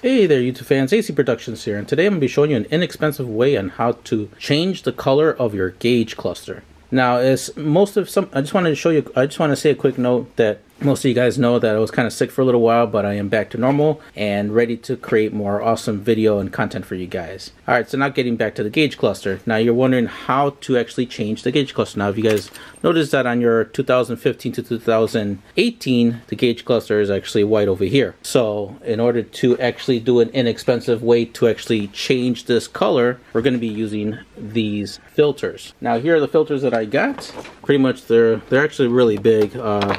Hey there YouTube fans, AC Productions here, and today I'm going to be showing you an inexpensive way on how to change the color of your gauge cluster. Now, as most of some, I just wanted to show you, I just want to say a quick note that most of you guys know that I was kind of sick for a little while, but I am back to normal and ready to create more awesome video and content for you guys. Alright, so now getting back to the gauge cluster. Now you're wondering how to actually change the gauge cluster. Now if you guys notice that on your 2015 to 2018, the gauge cluster is actually white over here. So in order to actually do an inexpensive way to actually change this color, we're going to be using these filters. Now here are the filters that I got. Pretty much they're, they're actually really big. Uh,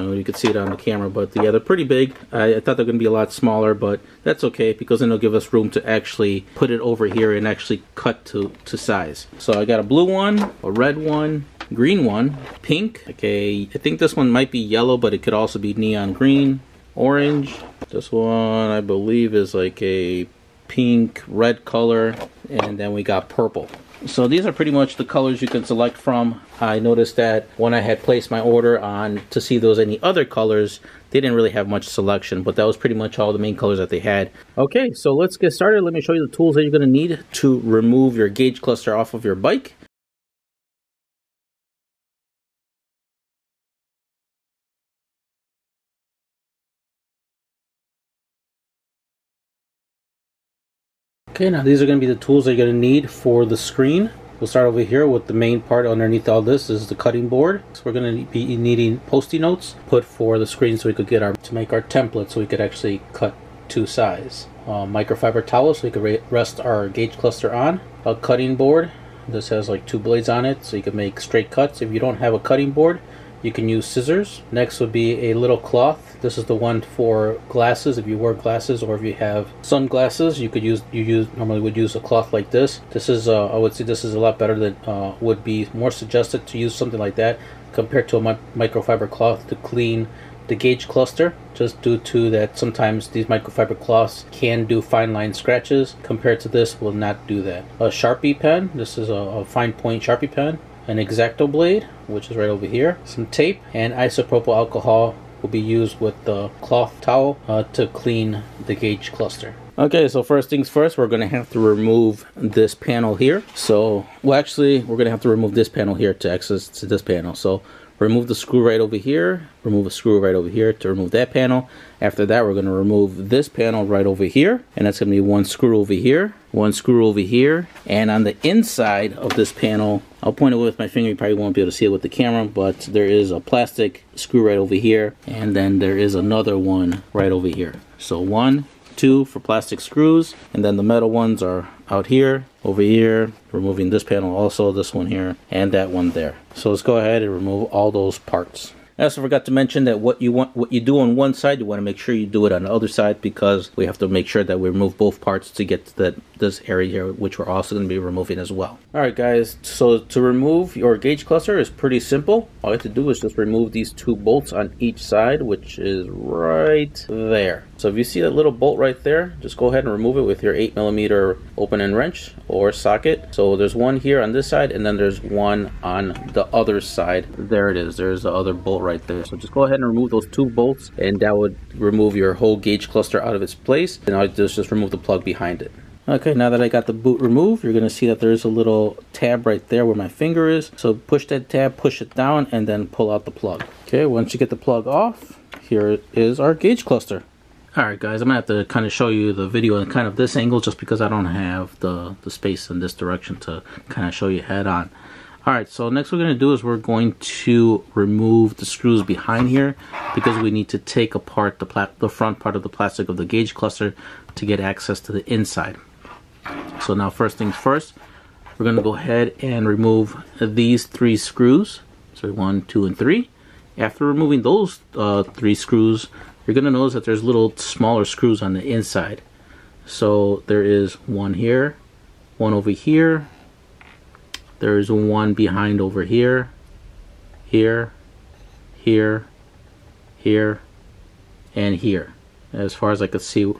you can see it on the camera, but yeah, they're pretty big. I, I thought they're going to be a lot smaller, but that's okay because then it'll give us room to actually put it over here and actually cut to, to size. So I got a blue one, a red one, green one, pink. Okay, I think this one might be yellow, but it could also be neon green, orange. This one I believe is like a pink, red color, and then we got purple. So these are pretty much the colors you can select from. I noticed that when I had placed my order on to see those any other colors, they didn't really have much selection, but that was pretty much all the main colors that they had. Okay, so let's get started. Let me show you the tools that you're going to need to remove your gauge cluster off of your bike. Okay, now these are going to be the tools that you're going to need for the screen. We'll start over here with the main part underneath all this is the cutting board. So we're going to be needing post-it notes put for the screen so we could get our to make our template so we could actually cut to size. Uh, microfiber towel so we could rest our gauge cluster on. A cutting board. This has like two blades on it so you can make straight cuts. If you don't have a cutting board, you can use scissors. Next would be a little cloth. This is the one for glasses. If you wear glasses or if you have sunglasses, you could use you use normally would use a cloth like this. This is uh, I would say this is a lot better than uh, would be more suggested to use something like that compared to a mi microfiber cloth to clean the gauge cluster just due to that sometimes these microfiber cloths can do fine line scratches compared to this will not do that a sharpie pen this is a, a fine point sharpie pen an X-Acto blade, which is right over here, some tape, and isopropyl alcohol will be used with the cloth towel uh, to clean the gauge cluster. Okay, so first things first, we're to have to remove this panel here. So, well actually, we're to have to remove this panel here to access to this panel. So, remove the screw right over here, remove a screw right over here to remove that panel. After that, we're to remove this panel right over here, and that's to be one screw over here, one screw over here, and on the inside of this panel, I'll point it with my finger, you probably won't be able to see it with the camera, but there is a plastic screw right over here, and then there is another one right over here. So one, two for plastic screws, and then the metal ones are out here, over here, removing this panel also, this one here, and that one there. So let's go ahead and remove all those parts. I also forgot to mention that what you want, what you do on one side, you want to make sure you do it on the other side because we have to make sure that we remove both parts to get to that this area here, which we're also going to be removing as well. All right, guys. So to remove your gauge cluster is pretty simple. All you have to do is just remove these two bolts on each side, which is right there. So if you see that little bolt right there, just go ahead and remove it with your 8 millimeter open end wrench or socket. So there's one here on this side and then there's one on the other side. There it is. There's the other bolt right there. So just go ahead and remove those two bolts and that would remove your whole gauge cluster out of its place. And I'll just, just remove the plug behind it. Okay, now that I got the boot removed, you're going to see that there's a little tab right there where my finger is. So push that tab, push it down, and then pull out the plug. Okay, once you get the plug off, here is our gauge cluster. Alright guys, I'm going to have to kind of show you the video in kind of this angle just because I don't have the, the space in this direction to kind of show you head on. Alright, so next we're going to do is we're going to remove the screws behind here because we need to take apart the, the front part of the plastic of the gauge cluster to get access to the inside. So now first things first, we're going to go ahead and remove these three screws. So one, two, and three. After removing those uh, three screws, you're going to notice that there's little smaller screws on the inside. So there is one here, one over here, there's one behind over here, here, here, here, and here, as far as I could see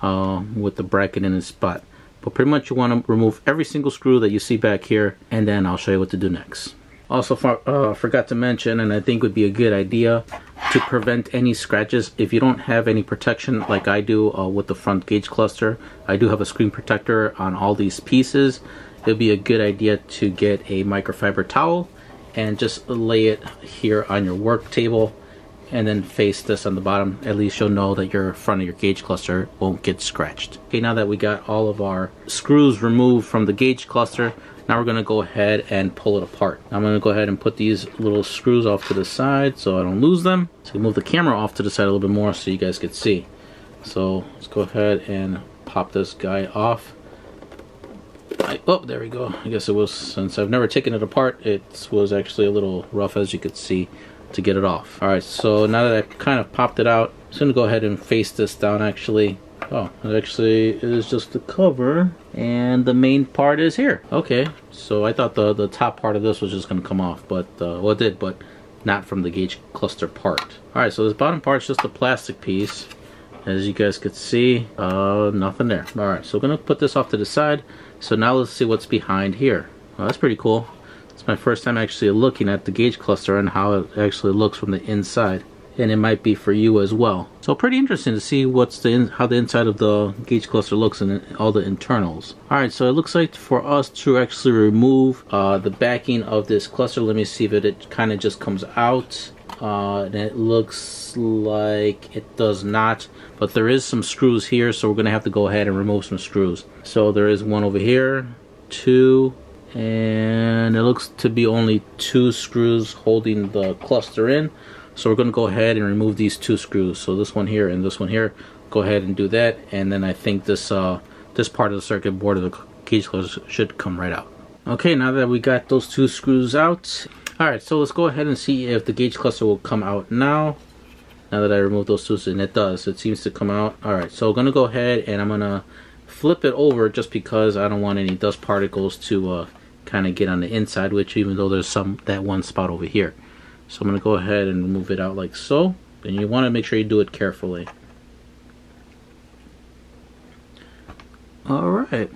uh, with the bracket in its spot. But pretty much you want to remove every single screw that you see back here, and then I'll show you what to do next. Also for, uh, forgot to mention, and I think would be a good idea, to prevent any scratches. If you don't have any protection like I do uh, with the front gauge cluster, I do have a screen protector on all these pieces. It'll be a good idea to get a microfiber towel and just lay it here on your work table and then face this on the bottom. At least you'll know that your front of your gauge cluster won't get scratched. Okay, now that we got all of our screws removed from the gauge cluster, now we're gonna go ahead and pull it apart. I'm gonna go ahead and put these little screws off to the side so I don't lose them. So move the camera off to the side a little bit more so you guys can see. So let's go ahead and pop this guy off. I, oh, there we go. I guess it was, since I've never taken it apart, it was actually a little rough as you could see to get it off. Alright, so now that I've kind of popped it out, I'm just going to go ahead and face this down actually Oh, it actually is just the cover and the main part is here. Okay, so I thought the, the top part of this was just gonna come off, but, uh, well it did, but not from the gauge cluster part. Alright, so this bottom part is just a plastic piece. As you guys could see, uh, nothing there. Alright, so we're gonna put this off to the side. So now let's see what's behind here. Well, that's pretty cool. It's my first time actually looking at the gauge cluster and how it actually looks from the inside and it might be for you as well. So pretty interesting to see what's the in, how the inside of the gauge cluster looks and all the internals. Alright, so it looks like for us to actually remove uh, the backing of this cluster, let me see if it, it kind of just comes out. Uh, and it looks like it does not, but there is some screws here, so we're to have to go ahead and remove some screws. So there is one over here, two, and it looks to be only two screws holding the cluster in. So we're to go ahead and remove these two screws. So this one here and this one here. Go ahead and do that. And then I think this uh, this part of the circuit board of the cage should come right out. Okay, now that we got those two screws out. Alright, so let's go ahead and see if the gauge cluster will come out now. Now that I removed those two, and it does. It seems to come out. Alright, so I'm going to go ahead and I'm going to flip it over just because I don't want any dust particles to uh, kind of get on the inside, which even though there's some, that one spot over here. So I'm going to go ahead and move it out like so. And you want to make sure you do it carefully. Alright.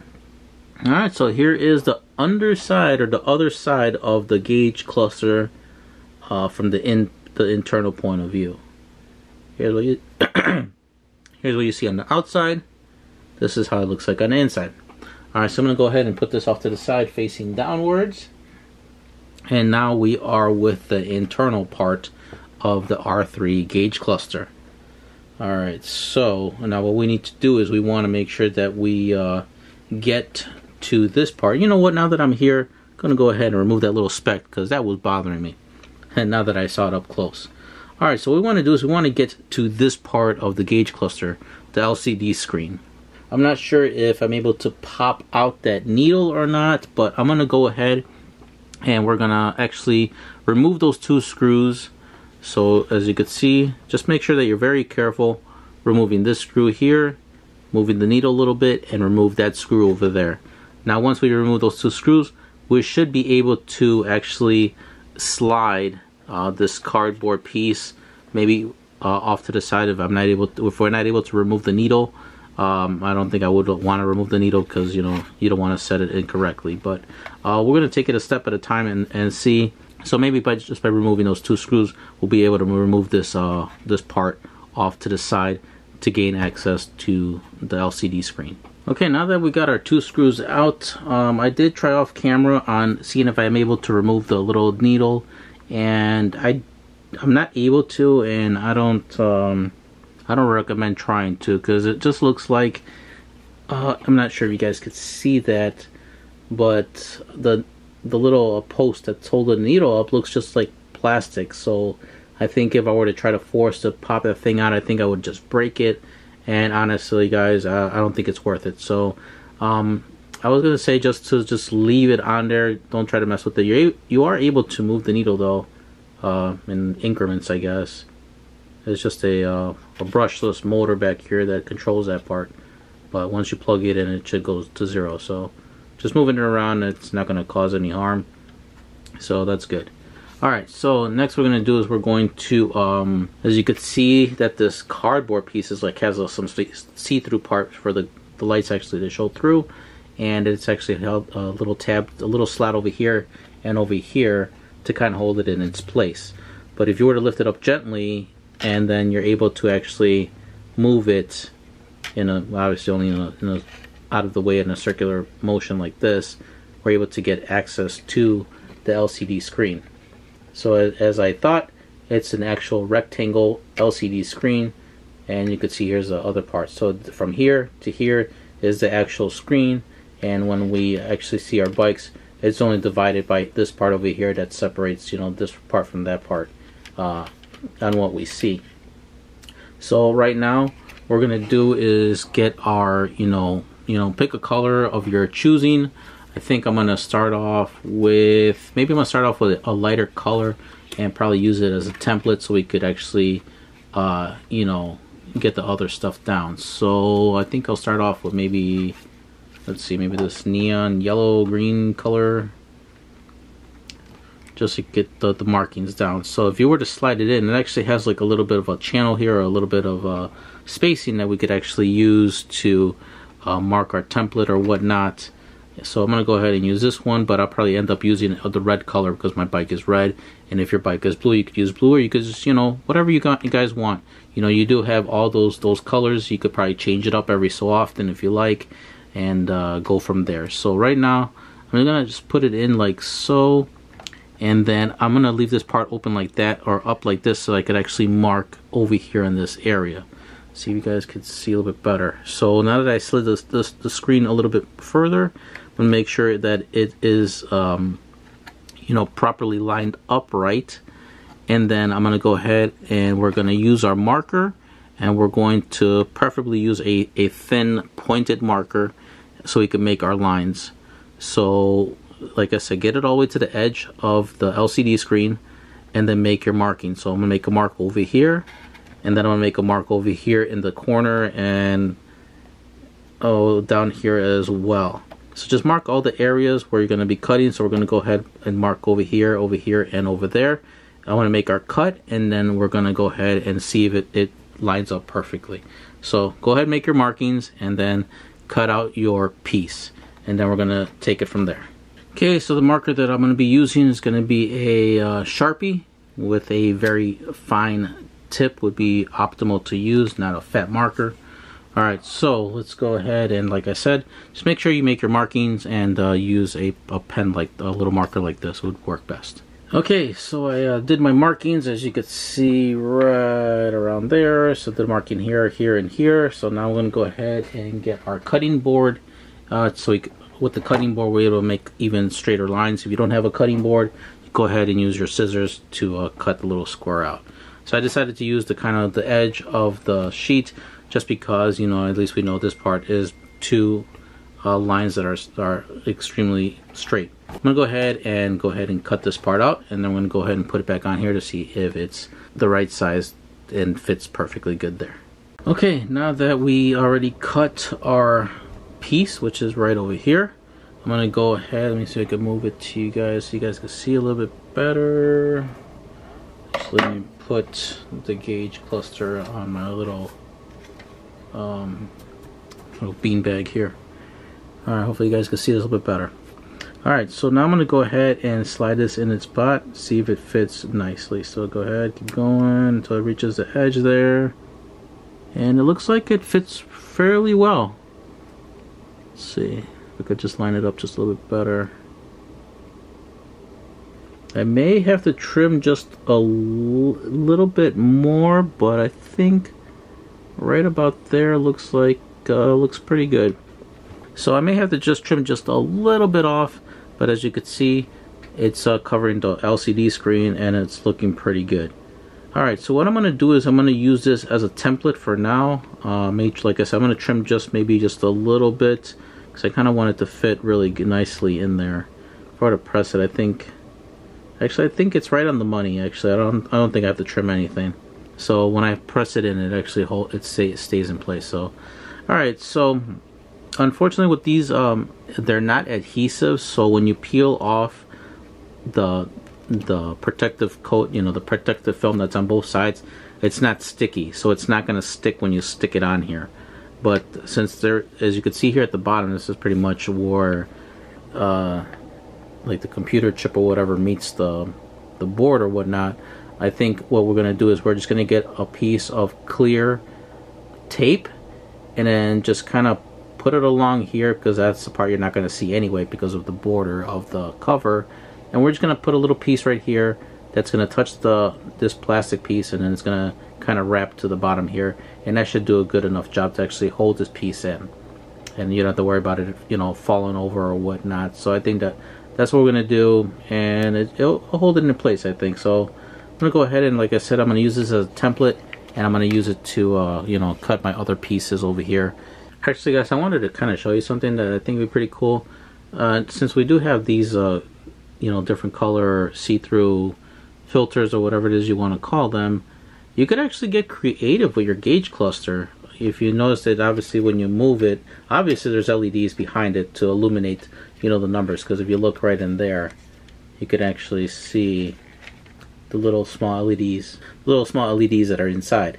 Alright, so here is the underside or the other side of the gauge cluster uh, from the in the internal point of view. Here's what you here's what you see on the outside. This is how it looks like on the inside. Alright, so I'm to go ahead and put this off to the side facing downwards and now we are with the internal part of the R3 gauge cluster alright so now what we need to do is we want to make sure that we uh, get to this part. You know what? Now that I'm here I'm gonna go ahead and remove that little speck because that was bothering me. And now that I saw it up close. Alright so what we want to do is we want to get to this part of the gauge cluster the LCD screen. I'm not sure if I'm able to pop out that needle or not but I'm gonna go ahead and we're gonna actually remove those two screws. So as you can see just make sure that you're very careful removing this screw here moving the needle a little bit and remove that screw over there now once we remove those two screws we should be able to actually slide uh, this cardboard piece maybe uh, off to the side if I'm not able to, if we're not able to remove the needle um, I don't think I would want to remove the needle because you know you don't want to set it incorrectly. But uh, we're going to take it a step at a time and, and see. So maybe by just by removing those two screws, we'll be able to remove this uh, this part off to the side to gain access to the LCD screen. Okay, now that we got our two screws out, um, I did try off camera on seeing if I'm able to remove the little needle, and I I'm not able to, and I don't. Um, I don't recommend trying to because it just looks like uh, I'm not sure if you guys could see that but the the little post that's holding the needle up looks just like plastic so I think if I were to try to force to pop that thing out I think I would just break it and honestly guys uh, I don't think it's worth it so um, I was gonna say just to just leave it on there don't try to mess with it you you are able to move the needle though uh, in increments I guess it's just a, uh, a brushless motor back here that controls that part. But once you plug it in, it should go to zero. So just moving it around, it's not going to cause any harm. So that's good. Alright, so next we're going to do is we're going to, um, as you can see that this cardboard piece is like has a, some see-through part for the, the lights actually to show through. And it's actually held a little tab, a little slat over here and over here to kind of hold it in its place. But if you were to lift it up gently, and then you're able to actually move it in a obviously only in a, in a out of the way in a circular motion like this we're able to get access to the LCD screen so as I thought it's an actual rectangle LCD screen and you can see here's the other part. So from here to here is the actual screen and when we actually see our bikes it's only divided by this part over here that separates you know this part from that part uh, on what we see. So right now we're gonna do is get our you know you know pick a color of your choosing I think I'm gonna start off with maybe I'm gonna start off with a lighter color and probably use it as a template so we could actually uh, you know get the other stuff down. So I think I'll start off with maybe let's see maybe this neon yellow green color. Just to get the, the markings down. So if you were to slide it in it actually has like a little bit of a channel here or a little bit of uh, spacing that we could actually use to uh, mark our template or whatnot so I'm gonna go ahead and use this one but I'll probably end up using the red color because my bike is red and if your bike is blue you could use blue or you could just you know whatever you got you guys want you know you do have all those those colors you could probably change it up every so often if you like and uh, go from there. So right now, I'm gonna just put it in like so, and then I'm gonna leave this part open like that or up like this so I could actually mark over here in this area. See if you guys could see a little bit better. So now that I slid this, this the screen a little bit further, I'm make sure that it is um, you know properly lined upright and then I'm gonna go ahead and we're gonna use our marker and we're going to preferably use a, a thin pointed marker so we can make our lines. So like I said, get it all the way to the edge of the LCD screen and then make your marking. So I'm gonna make a mark over here and then I'm gonna make a mark over here in the corner and oh down here as well. So just mark all the areas where you're gonna be cutting. So we're gonna go ahead and mark over here, over here, and over there. I wanna make our cut and then we're gonna go ahead and see if it, it lines up perfectly. So go ahead and make your markings and then cut out your piece and then we're gonna take it from there okay so the marker that I'm gonna be using is gonna be a uh, Sharpie with a very fine tip would be optimal to use not a fat marker alright so let's go ahead and like I said just make sure you make your markings and uh, use a, a pen like a little marker like this would work best Okay, so I uh, did my markings as you can see right around there. So the marking here, here, and here. So now I'm going to go ahead and get our cutting board. Uh, so we, with the cutting board, we're able to make even straighter lines. If you don't have a cutting board, go ahead and use your scissors to uh, cut the little square out. So I decided to use the kind of the edge of the sheet just because, you know, at least we know this part is two uh, lines that are, are extremely straight. I'm gonna go ahead and go ahead and cut this part out and then I'm gonna go ahead and put it back on here to see if it's the right size and fits perfectly good there. Okay, now that we already cut our piece, which is right over here, I'm gonna go ahead, let me see if I can move it to you guys so you guys can see a little bit better. Just let me put the gauge cluster on my little um, little bean bag here. Alright, hopefully you guys can see this a little bit better. Alright, so now I'm going to go ahead and slide this in its spot, see if it fits nicely. So go ahead, keep going until it reaches the edge there. And it looks like it fits fairly well. Let's see I could just line it up just a little bit better. I may have to trim just a little bit more, but I think right about there looks like uh, looks pretty good. So I may have to just trim just a little bit off, but as you can see, it's uh, covering the LCD screen and it's looking pretty good. Alright, so what I'm going to do is I'm going to use this as a template for now. Uh, like I said, I'm going to trim just maybe just a little bit because I kind of want it to fit really nicely in there. If I to press it, I think, actually I think it's right on the money actually. I don't, I don't think I have to trim anything. So when I press it in, it actually hold, it, stay, it stays in place. So, alright, so unfortunately with these um, they're not adhesive so when you peel off the the protective coat you know the protective film that's on both sides it's not sticky so it's not going to stick when you stick it on here but since there as you can see here at the bottom this is pretty much where uh, like the computer chip or whatever meets the the board or whatnot I think what we're going to do is we're just going to get a piece of clear tape and then just kind of put it along here because that's the part you're not going to see anyway because of the border of the cover. And we're just going to put a little piece right here that's going to touch the this plastic piece and then it's going to kind of wrap to the bottom here. And that should do a good enough job to actually hold this piece in. And you don't have to worry about it you know falling over or whatnot. So I think that that's what we're going to do and it, will hold it in place I think. So I'm to go ahead and like I said I'm to use this as a template and I'm to use it to uh, you know cut my other pieces over here. Actually guys I wanted to kind of show you something that I think would be pretty cool. Uh, since we do have these uh, you know different color see-through filters or whatever it is you want to call them you could actually get creative with your gauge cluster. If you notice that obviously when you move it obviously there's LEDs behind it to illuminate you know the numbers because if you look right in there you could actually see the little small LEDs little small LEDs that are inside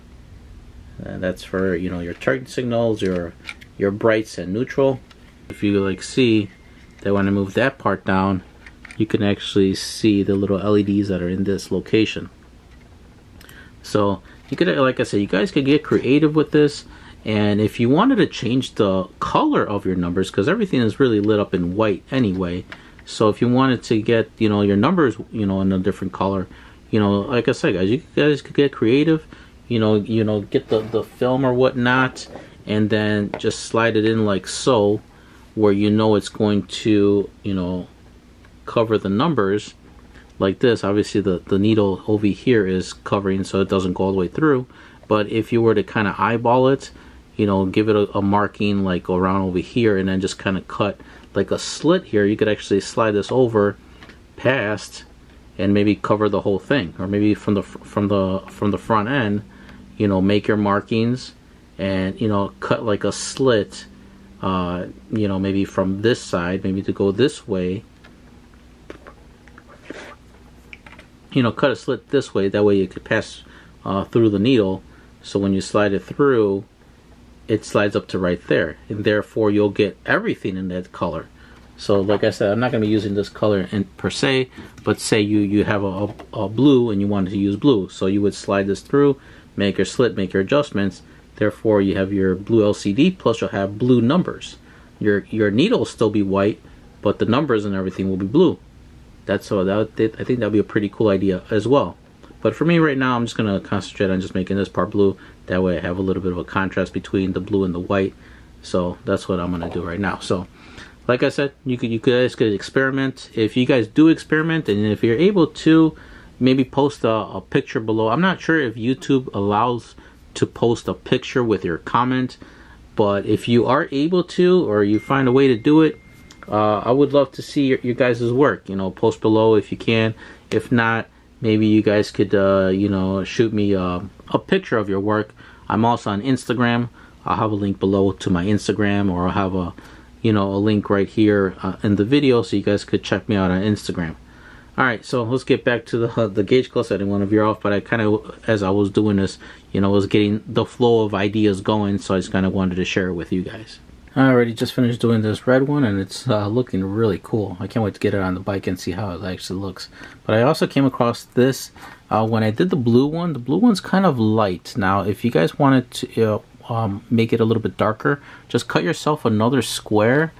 and that's for you know your turn signals your your brights and neutral if you like see that when I move that part down you can actually see the little LEDs that are in this location. So you could, like I said, you guys could get creative with this. And if you wanted to change the color of your numbers, because everything is really lit up in white anyway. So if you wanted to get, you know, your numbers, you know, in a different color, you know, like I said, guys, you guys could get creative. You know, you know, get the the film or whatnot, and then just slide it in like so, where you know it's going to, you know, cover the numbers like this obviously the the needle over here is covering so it doesn't go all the way through but if you were to kind of eyeball it you know give it a, a marking like around over here and then just kind of cut like a slit here you could actually slide this over past and maybe cover the whole thing or maybe from the from the from the front end you know make your markings and you know cut like a slit uh, you know maybe from this side maybe to go this way you know, cut a slit this way. That way you could pass uh, through the needle. So when you slide it through, it slides up to right there. And therefore you'll get everything in that color. So like I said, I'm not going to be using this color in, per se, but say you, you have a, a, blue and you wanted to use blue. So you would slide this through, make your slit, make your adjustments. Therefore you have your blue LCD plus you'll have blue numbers. Your, your needle will still be white, but the numbers and everything will be blue that's so that I think that'd be a pretty cool idea as well. But for me right now, I'm just gonna concentrate on just making this part blue. That way I have a little bit of a contrast between the blue and the white. So that's what I'm gonna do right now. So like I said, you could you guys could experiment. If you guys do experiment and if you're able to maybe post a, a picture below. I'm not sure if YouTube allows to post a picture with your comment, but if you are able to or you find a way to do it, uh, I would love to see your, your guys' work. You know, post below if you can. If not, maybe you guys could, uh, you know, shoot me uh, a picture of your work. I'm also on Instagram. I'll have a link below to my Instagram, or I'll have a, you know, a link right here uh, in the video, so you guys could check me out on Instagram. All right, so let's get back to the the gauge cluster. I didn't want to veer off, but I kind of, as I was doing this, you know, was getting the flow of ideas going, so I just kind of wanted to share it with you guys. I already just finished doing this red one and it's uh, looking really cool. I can't wait to get it on the bike and see how it actually looks. But I also came across this uh, when I did the blue one. The blue one's kind of light. Now if you guys wanted to uh, um, make it a little bit darker, just cut yourself another square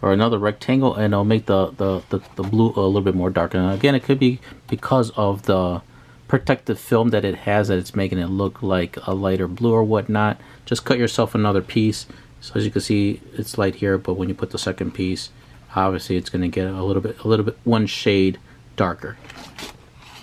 or another rectangle and it'll make the, the, the, the blue a little bit more darker. And again, it could be because of the protective film that it has that it's making it look like a lighter blue or whatnot. Just cut yourself another piece so as you can see, it's light here, but when you put the second piece, obviously it's going to get a little bit, a little bit, one shade darker.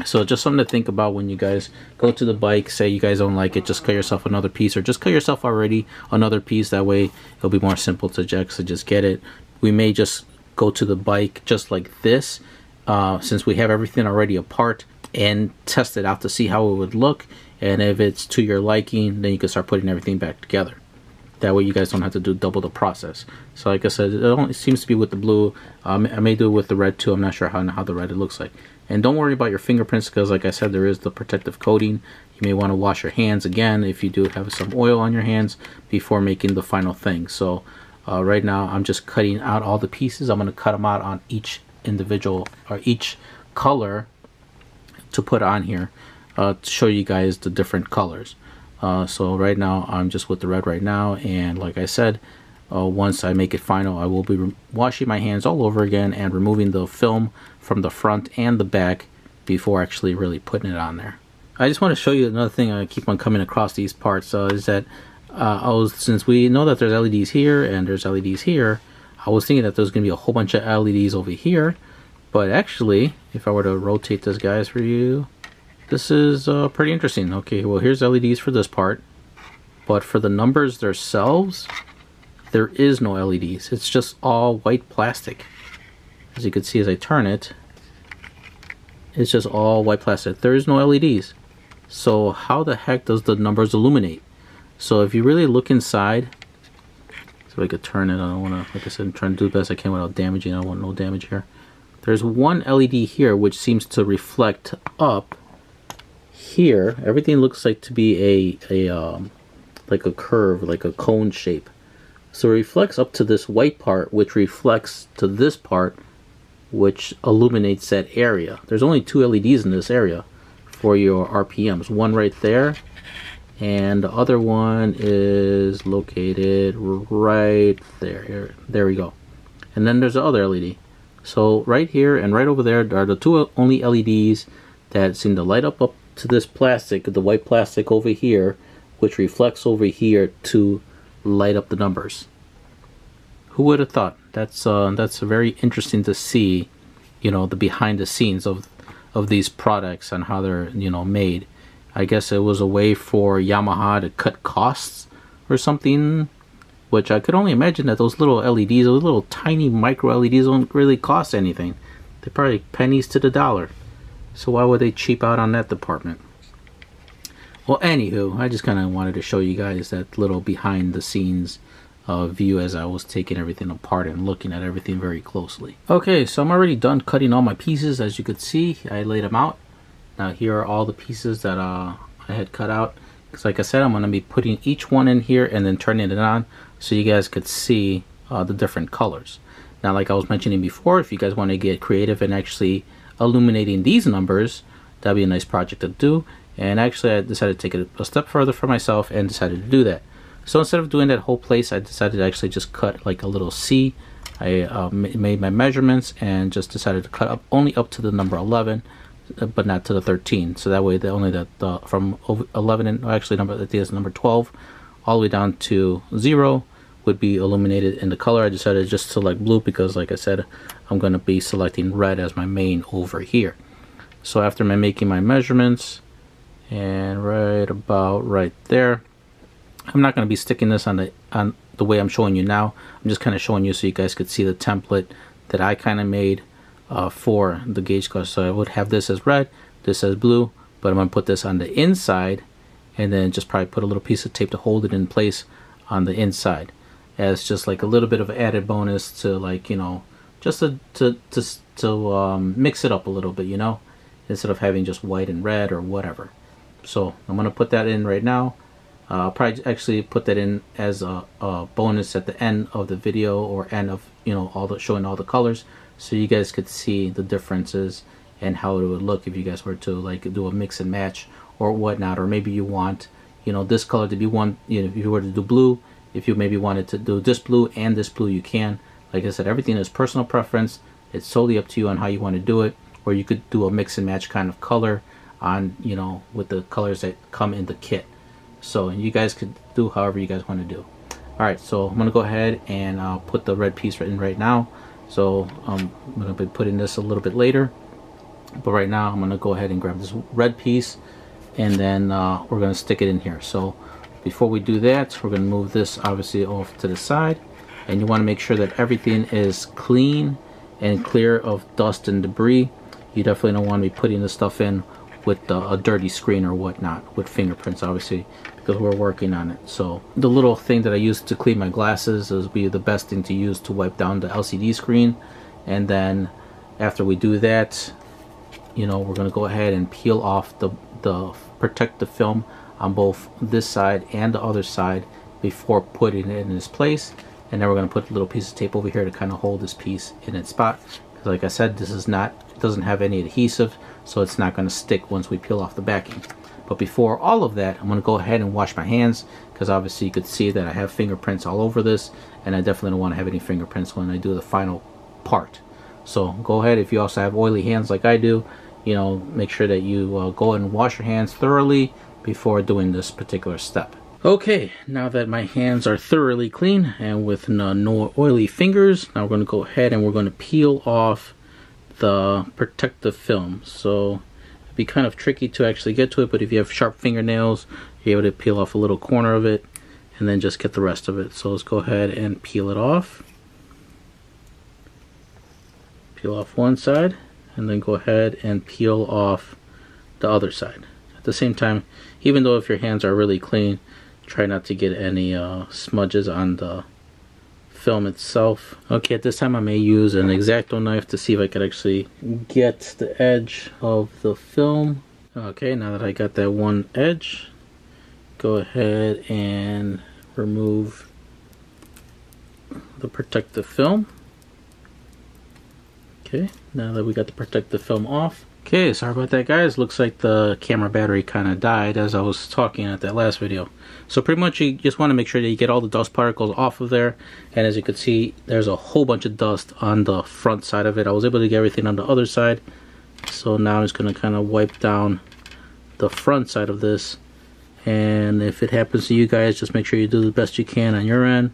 So just something to think about when you guys go to the bike, say you guys don't like it, just cut yourself another piece or just cut yourself already another piece. That way it'll be more simple to just, to just get it. We may just go to the bike just like this uh, since we have everything already apart and test it out to see how it would look. And if it's to your liking, then you can start putting everything back together. That way you guys don't have to do double the process. So like I said, it only seems to be with the blue. Um, I may do it with the red too. I'm not sure how, how the red it looks like. And don't worry about your fingerprints because like I said, there is the protective coating. You may want to wash your hands again if you do have some oil on your hands before making the final thing. So uh, right now I'm just cutting out all the pieces. I'm going to cut them out on each individual or each color to put on here. uh, to show you guys the different colors. Uh, so right now I'm just with the red right now and like I said uh, once I make it final I will be washing my hands all over again and removing the film from the front and the back before actually really putting it on there. I just want to show you another thing I keep on coming across these parts uh, is that uh, I was since we know that there's LEDs here and there's LEDs here I was thinking that there's gonna be a whole bunch of LEDs over here but actually if I were to rotate this guys for you this is uh, pretty interesting. Okay, well here's LEDs for this part, but for the numbers themselves, there is no LEDs. It's just all white plastic. As you can see as I turn it, it's just all white plastic. There is no LEDs. So how the heck does the numbers illuminate? So if you really look inside, so I could turn it, I don't want to, like I said, I'm trying to do the best I can without damaging, I don't want no damage here. There's one LED here which seems to reflect up here, everything looks like to be a, a um, like a curve, like a cone shape. So it reflects up to this white part, which reflects to this part, which illuminates that area. There's only two LEDs in this area for your RPMs. One right there, and the other one is located right there. Here, there we go. And then there's the other LED. So right here and right over there are the two only LEDs that seem to light up up to this plastic, the white plastic over here, which reflects over here to light up the numbers. Who would have thought? That's uh, that's very interesting to see, you know, the behind the scenes of of these products and how they're you know made. I guess it was a way for Yamaha to cut costs or something, which I could only imagine that those little LEDs, those little tiny micro LEDs, don't really cost anything. They're probably pennies to the dollar. So why would they cheap out on that department? Well, anywho, I just kind of wanted to show you guys that little behind the scenes uh, view as I was taking everything apart and looking at everything very closely. Okay, so I'm already done cutting all my pieces. As you could see, I laid them out. Now here are all the pieces that uh, I had cut out. Because like I said, I'm going to be putting each one in here and then turning it on so you guys could see uh, the different colors. Now, like I was mentioning before, if you guys want to get creative and actually illuminating these numbers, that'd be a nice project to do. And actually, I decided to take it a step further for myself and decided to do that. So instead of doing that whole place, I decided to actually just cut like a little C. I uh, made my measurements and just decided to cut up only up to the number 11, uh, but not to the 13. So that way, the only the from 11 and actually number I think it's number 12, all the way down to zero would be illuminated in the color. I decided just to select blue because like I said, I'm going to be selecting red as my main over here. So after my making my measurements and right about right there, I'm not going to be sticking this on the on the way I'm showing you now. I'm just kind of showing you so you guys could see the template that I kind of made uh, for the gauge clutch. So I would have this as red, this as blue, but I'm going to put this on the inside and then just probably put a little piece of tape to hold it in place on the inside as just like a little bit of added bonus to like, you know, just to to to, to um, mix it up a little bit, you know, instead of having just white and red or whatever. So I'm gonna put that in right now. Uh, I'll probably actually put that in as a, a, bonus at the end of the video or end of you know all the showing all the colors, so you guys could see the differences and how it would look if you guys were to like do a mix and match or whatnot, or maybe you want you know this color to be one. You know, if you were to do blue, if you maybe wanted to do this blue and this blue, you can. Like I said, everything is personal preference. It's solely up to you on how you want to do it. Or you could do a mix and match kind of color on, you know, with the colors that come in the kit. So you guys could do however you guys want to do. Alright, so I'm to go ahead and uh, put the red piece in right now. So um, I'm to be putting this a little bit later. But right now I'm to go ahead and grab this red piece and then uh, we're to stick it in here. So before we do that, we're to move this obviously off to the side and you want to make sure that everything is clean and clear of dust and debris you definitely don't want to be putting this stuff in with uh, a dirty screen or whatnot with fingerprints obviously because we're working on it. So the little thing that I use to clean my glasses is be the best thing to use to wipe down the LCD screen. And then after we do that you know we're gonna go ahead and peel off the the protective film on both this side and the other side before putting it in its place. And then we're going to put a little piece of tape over here to kind of hold this piece in its spot. Because like I said this is not it doesn't have any adhesive so it's not going to stick once we peel off the backing. But before all of that, I'm going to go ahead and wash my hands because obviously you could see that I have fingerprints all over this and I definitely don't want to have any fingerprints when I do the final part. So go ahead if you also have oily hands like I do, you know, make sure that you uh, go and wash your hands thoroughly before doing this particular step. Okay, now that my hands are thoroughly clean and with no, no oily fingers, now we're going to go ahead and we're going to peel off the protective film. So it'd be kind of tricky to actually get to it, but if you have sharp fingernails, you're able to peel off a little corner of it and then just get the rest of it. So let's go ahead and peel it off. Peel off one side and then go ahead and peel off the other side. At the same time, even though if your hands are really clean, try not to get any uh, smudges on the film itself. Okay, at this time I may use an X-Acto knife to see if I could actually get the edge of the film. Okay, now that I got that one edge, go ahead and remove the protective film. Okay, now that we got the protective film off. Okay, sorry about that guys. Looks like the camera battery kind of died as I was talking at that last video. So pretty much you just want to make sure that you get all the dust particles off of there. And as you can see, there's a whole bunch of dust on the front side of it. I was able to get everything on the other side. So now I'm just going to kind of wipe down the front side of this. And if it happens to you guys, just make sure you do the best you can on your end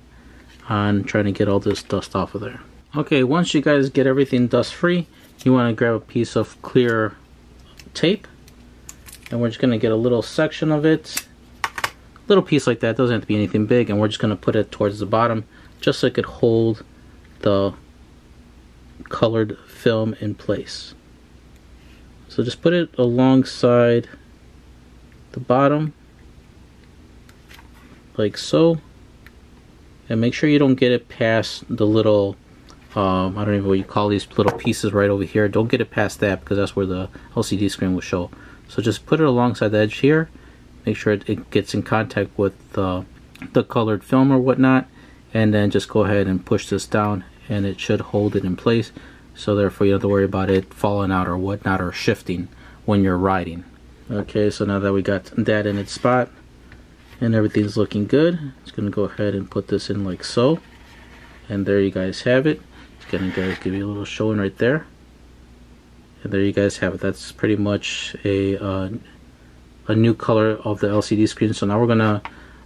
on trying to get all this dust off of there. Okay, once you guys get everything dust free, you want to grab a piece of clear tape. And we're just going to get a little section of it little piece like that doesn't have to be anything big and we're just going to put it towards the bottom just so it could hold the colored film in place so just put it alongside the bottom like so and make sure you don't get it past the little um, I don't even what you call these little pieces right over here. Don't get it past that because that's where the LCD screen will show. So just put it alongside the edge here. Make sure it, it gets in contact with uh, the colored film or whatnot. And then just go ahead and push this down and it should hold it in place. So therefore you don't have to worry about it falling out or whatnot or shifting when you're riding. Okay so now that we got that in its spot and everything's looking good it's gonna go ahead and put this in like so. And there you guys have it gonna give you a little showing right there. And there you guys have it. That's pretty much a uh, a new color of the LCD screen. So now we're gonna,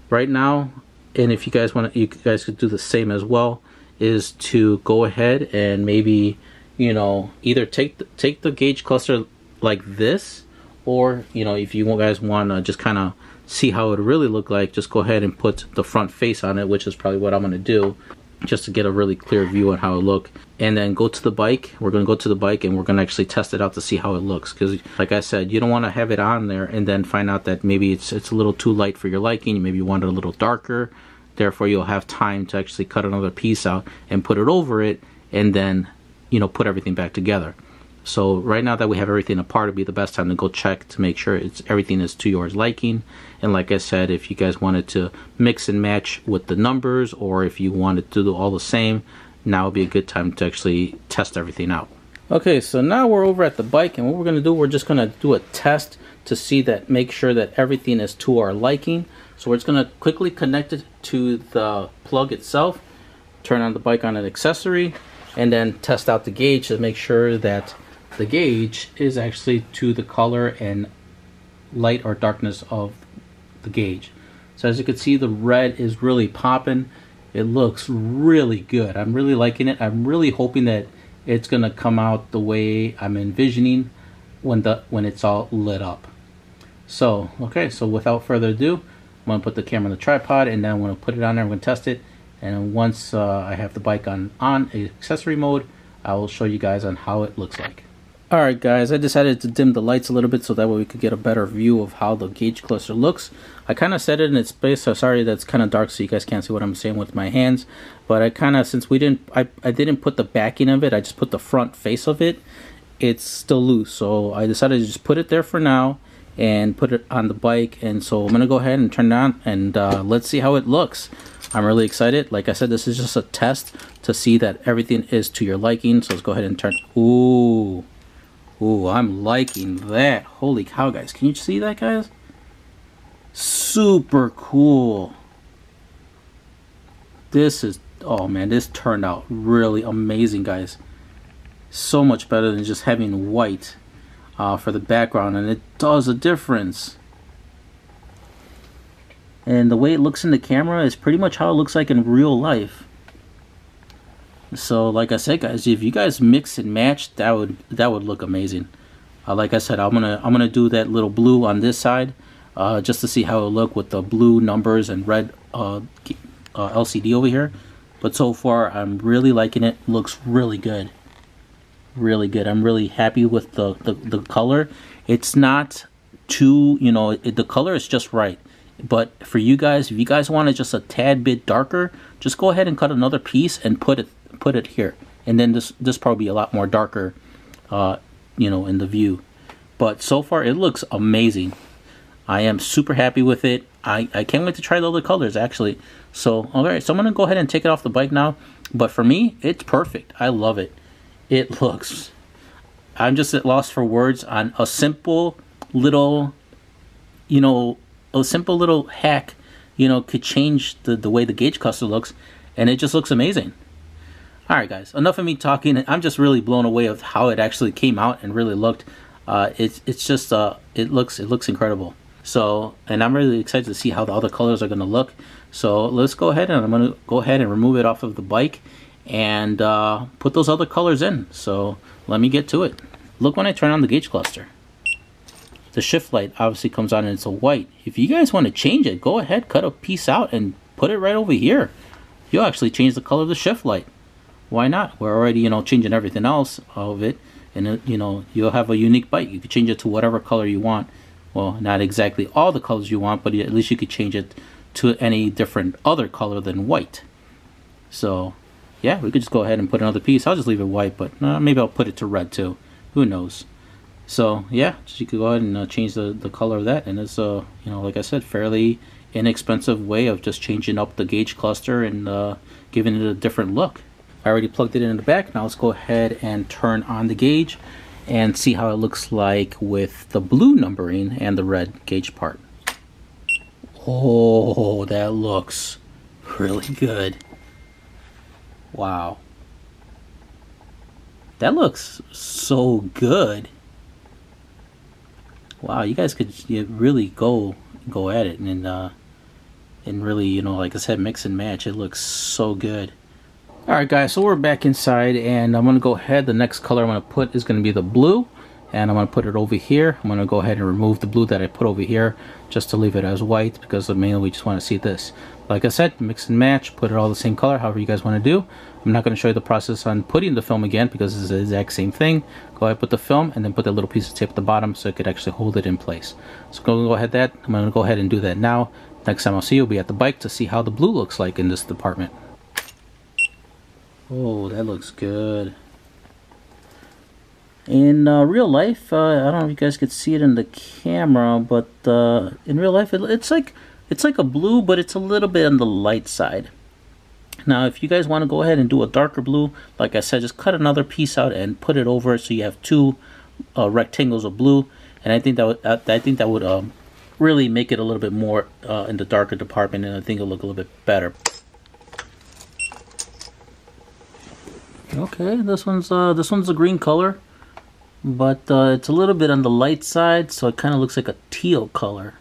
right now, and if you guys want to, you guys could do the same as well, is to go ahead and maybe, you know, either take the, take the gauge cluster like this, or you know, if you guys want to just kind of see how it really look like, just go ahead and put the front face on it, which is probably what I'm gonna do just to get a really clear view on how it look. And then go to the bike. We're going to go to the bike and we're going to actually test it out to see how it looks. Because like i said you don't want to have it on there and then find out that maybe it's it's a little too light for your liking. Maybe you want it a little darker. Therefore you'll have time to actually cut another piece out and put it over it and then you know put everything back together so right now that we have everything apart, it'd be the best time to go check to make sure it's everything is to yours liking. And like I said, if you guys wanted to mix and match with the numbers, or if you wanted to do all the same, now would be a good time to actually test everything out. Okay, so now we're over at the bike, and what we're gonna do, we're just gonna do a test to see that, make sure that everything is to our liking. So we're just gonna quickly connect it to the plug itself, turn on the bike on an accessory, and then test out the gauge to make sure that the gauge is actually to the color and light or darkness of the gauge. So as you can see, the red is really popping. It looks really good. I'm really liking it. I'm really hoping that it's gonna come out the way I'm envisioning when the when it's all lit up. So okay, so without further ado, I'm gonna put the camera on the tripod and then I'm gonna put it on there. I'm gonna test it, and once uh, I have the bike on on accessory mode, I will show you guys on how it looks like. Alright guys, I decided to dim the lights a little bit so that way we could get a better view of how the gauge cluster looks. I kind of set it in its place, so sorry that's kind of dark so you guys can't see what I'm saying with my hands. But I kind of, since we didn't, I, I didn't put the backing of it, I just put the front face of it. It's still loose, so I decided to just put it there for now and put it on the bike. And so I'm going to go ahead and turn it on and uh, let's see how it looks. I'm really excited. Like I said, this is just a test to see that everything is to your liking. So let's go ahead and turn. Ooh. Ooh, I'm liking that. Holy cow, guys. Can you see that, guys? Super cool. This is, oh man, this turned out really amazing, guys. So much better than just having white uh, for the background, and it does a difference. And the way it looks in the camera is pretty much how it looks like in real life. So, like I said, guys, if you guys mix and match, that would that would look amazing. Uh, like I said, I'm gonna I'm gonna do that little blue on this side, uh, just to see how it look with the blue numbers and red uh, uh LCD over here. But so far, I'm really liking it. Looks really good, really good. I'm really happy with the the, the color. It's not too, you know, it, the color is just right. But for you guys, if you guys want it just a tad bit darker, just go ahead and cut another piece and put it put it here. And then this this probably a lot more darker, uh, you know, in the view. But so far it looks amazing. I am super happy with it. I, I can't wait to try the other colors actually. So alright, so I'm gonna go ahead and take it off the bike now. But for me, it's perfect. I love it. It looks I'm just at loss for words on a simple little you know a simple little hack you know could change the, the way the gauge cluster looks and it just looks amazing all right, guys. Enough of me talking. I'm just really blown away of how it actually came out and really looked. Uh, it's it's just uh, it looks it looks incredible. So, and I'm really excited to see how the other colors are going to look. So let's go ahead and I'm going to go ahead and remove it off of the bike and uh, put those other colors in. So let me get to it. Look when I turn on the gauge cluster. The shift light obviously comes on and it's a white. If you guys want to change it, go ahead, cut a piece out and put it right over here. You'll actually change the color of the shift light why not? We're already, you know, changing everything else of it. And, it, you know, you'll have a unique bite. You can change it to whatever color you want. Well, not exactly all the colors you want, but at least you could change it to any different other color than white. So, yeah, we could just go ahead and put another piece. I'll just leave it white, but uh, maybe I'll put it to red too. Who knows? So, yeah, so you could go ahead and uh, change the, the color of that. And it's, uh, you know, like I said, fairly inexpensive way of just changing up the gauge cluster and uh, giving it a different look. I already plugged it in the back. Now let's go ahead and turn on the gauge and see how it looks like with the blue numbering and the red gauge part. Oh, that looks really good. Wow. That looks so good. Wow, you guys could really go go at it and uh, and really, you know, like I said, mix and match. It looks so good. Alright guys, so we're back inside and I'm going to go ahead, the next color I'm going to put is going to be the blue and I'm going to put it over here. I'm going to go ahead and remove the blue that I put over here just to leave it as white because the mainly we just want to see this. Like I said, mix and match, put it all the same color, however you guys want to do. I'm not going to show you the process on putting the film again because it's the exact same thing. Go ahead, put the film, and then put that little piece of tape at the bottom so it could actually hold it in place. So go ahead that. I'm going to go ahead and do that now. Next time I'll see you, will be at the bike to see how the blue looks like in this department. Oh, that looks good. In uh, real life, uh, I don't know if you guys could see it in the camera, but uh, in real life, it, it's like it's like a blue, but it's a little bit on the light side. Now, if you guys want to go ahead and do a darker blue, like I said, just cut another piece out and put it over it so you have two uh, rectangles of blue. And I think that would I think that would um, really make it a little bit more uh, in the darker department, and I think it'll look a little bit better. Okay, this one's uh, this one's a green color, but uh, it's a little bit on the light side, so it kind of looks like a teal color.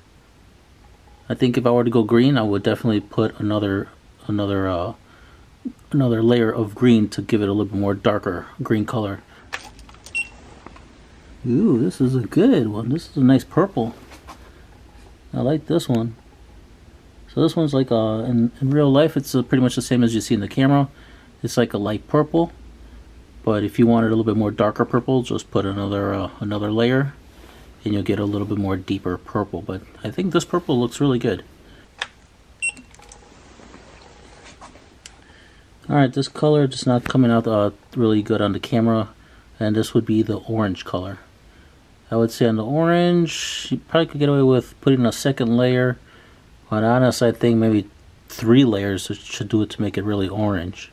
I think if I were to go green, I would definitely put another another uh, another layer of green to give it a little bit more darker green color. Ooh, this is a good one. This is a nice purple. I like this one. So this one's like uh, in, in real life, it's uh, pretty much the same as you see in the camera. It's like a light purple but if you want it a little bit more darker purple just put another uh, another layer and you'll get a little bit more deeper purple. But I think this purple looks really good. Alright this color just not coming out uh, really good on the camera and this would be the orange color. I would say on the orange you probably could get away with putting a second layer but honestly I think maybe three layers should do it to make it really orange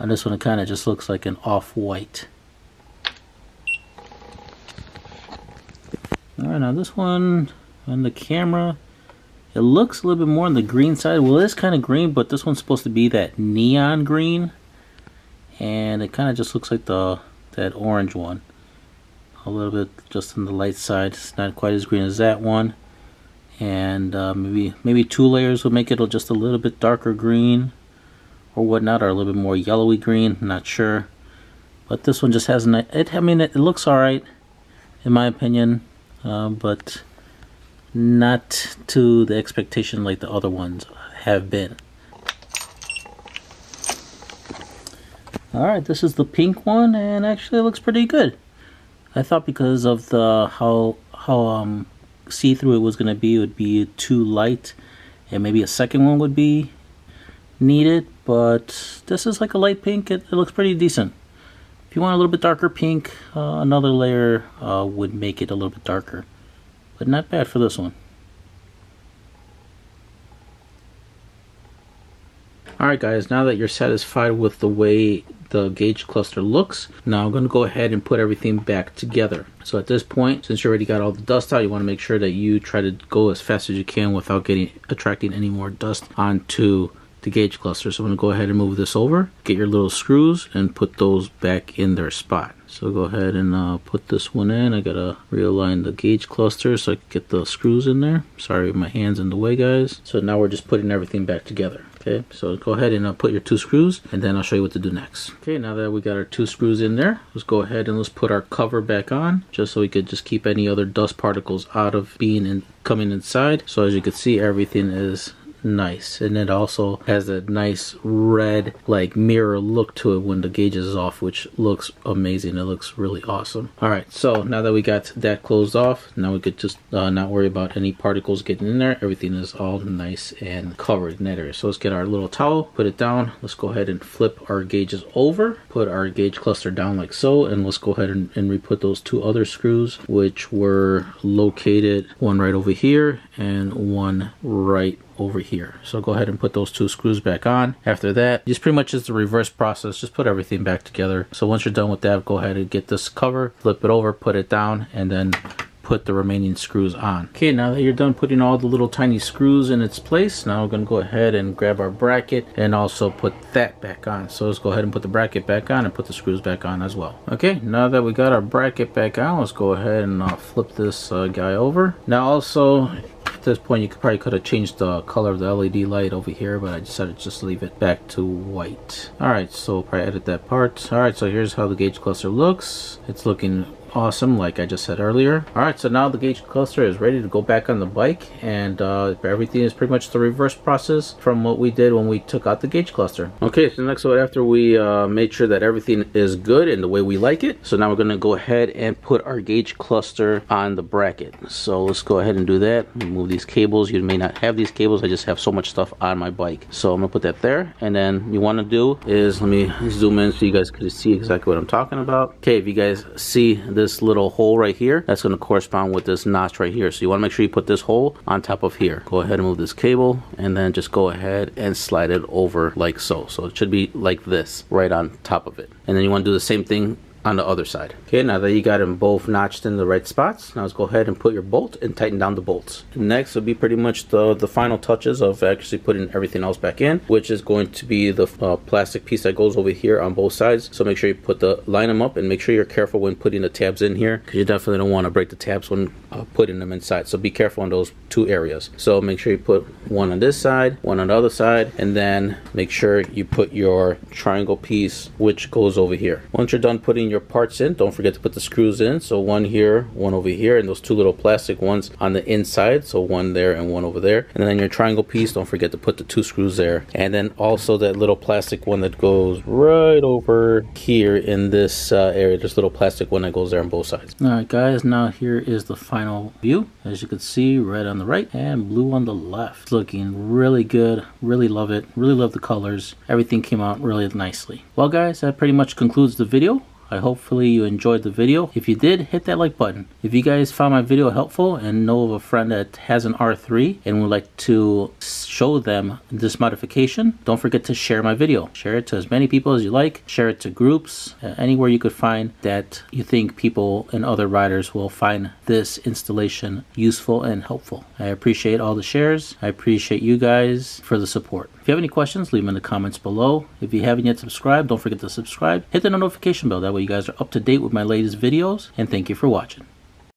on this one it kind of just looks like an off-white. Alright, now this one on the camera, it looks a little bit more on the green side. Well, it's kind of green, but this one's supposed to be that neon green. And it kind of just looks like the that orange one. A little bit just on the light side. It's not quite as green as that one. And uh, maybe maybe two layers will make it just a little bit darker green or whatnot, or a little bit more yellowy green. Not sure. But this one just has a it. I mean, it, it looks all right, in my opinion, uh, but not to the expectation like the other ones have been. All right, this is the pink one, and actually looks pretty good. I thought because of the how how um see-through it was gonna be, it would be too light, and maybe a second one would be needed. But this is like a light pink. It, it looks pretty decent. If you want a little bit darker pink, uh, another layer uh, would make it a little bit darker. But not bad for this one. Alright guys, now that you're satisfied with the way the gauge cluster looks, now I'm going to go ahead and put everything back together. So at this point, since you already got all the dust out, you want to make sure that you try to go as fast as you can without getting attracting any more dust onto the gauge cluster. So I'm going to go ahead and move this over, get your little screws and put those back in their spot. So go ahead and uh, put this one in. I gotta realign the gauge cluster so I can get the screws in there. Sorry, my hand's in the way, guys. So now we're just putting everything back together. Okay, so go ahead and uh, put your two screws and then I'll show you what to do next. Okay, now that we got our two screws in there, let's go ahead and let's put our cover back on just so we could just keep any other dust particles out of being and coming inside. So as you can see, everything is nice. And it also has a nice red like mirror look to it when the gauge is off which looks amazing. It looks really awesome. All right so now that we got that closed off now we could just uh, not worry about any particles getting in there. Everything is all nice and covered in that area. So let's get our little towel put it down. Let's go ahead and flip our gauges over put our gauge cluster down like so and let's go ahead and, and re-put those two other screws which were located one right over here and one right over here. So go ahead and put those two screws back on. After that, just pretty much is the reverse process. Just put everything back together. So once you're done with that, go ahead and get this cover, flip it over, put it down, and then put the remaining screws on. Okay, now that you're done putting all the little tiny screws in its place, now we're gonna go ahead and grab our bracket and also put that back on. So let's go ahead and put the bracket back on and put the screws back on as well. Okay, now that we got our bracket back on, let's go ahead and uh, flip this uh, guy over. Now also, at this point you could probably could have changed the color of the LED light over here but I decided to just leave it back to white. Alright so probably edit that part. Alright so here's how the gauge cluster looks. It's looking awesome like I just said earlier. Alright, so now the gauge cluster is ready to go back on the bike and uh, everything is pretty much the reverse process from what we did when we took out the gauge cluster. Okay, so next so after we uh, made sure that everything is good and the way we like it, so now we're going to go ahead and put our gauge cluster on the bracket. So let's go ahead and do that. Remove these cables. You may not have these cables. I just have so much stuff on my bike. So I'm going to put that there and then you want to do is let me zoom in so you guys can see exactly what I'm talking about. Okay, if you guys see this little hole right here, that's going to correspond with this notch right here. So you want to make sure you put this hole on top of here. Go ahead and move this cable and then just go ahead and slide it over like so. So it should be like this right on top of it. And then you want to do the same thing on the other side. Okay, now that you got them both notched in the right spots, now let's go ahead and put your bolt and tighten down the bolts. Next will be pretty much the, the final touches of actually putting everything else back in, which is going to be the uh, plastic piece that goes over here on both sides. So make sure you put the line them up and make sure you're careful when putting the tabs in here because you definitely don't want to break the tabs when uh, putting them inside. So be careful on those two areas. So make sure you put one on this side, one on the other side, and then make sure you put your triangle piece which goes over here. Once you're done your parts in. Don't forget to put the screws in. So one here, one over here, and those two little plastic ones on the inside. So one there and one over there. And then your triangle piece, don't forget to put the two screws there. And then also that little plastic one that goes right over here in this uh, area. This little plastic one that goes there on both sides. All right, guys, now here is the final view. As you can see, red on the right and blue on the left. Looking really good. Really love it. Really love the colors. Everything came out really nicely. Well, guys, that pretty much concludes the video. I hopefully you enjoyed the video. If you did, hit that like button. If you guys found my video helpful and know of a friend that has an R3 and would like to show them this modification, don't forget to share my video. Share it to as many people as you like. Share it to groups, uh, anywhere you could find that you think people and other riders will find this installation useful and helpful. I appreciate all the shares. I appreciate you guys for the support. If you have any questions, leave them in the comments below. If you haven't yet subscribed, don't forget to subscribe. Hit the notification bell. That way you guys are up to date with my latest videos. And thank you for watching.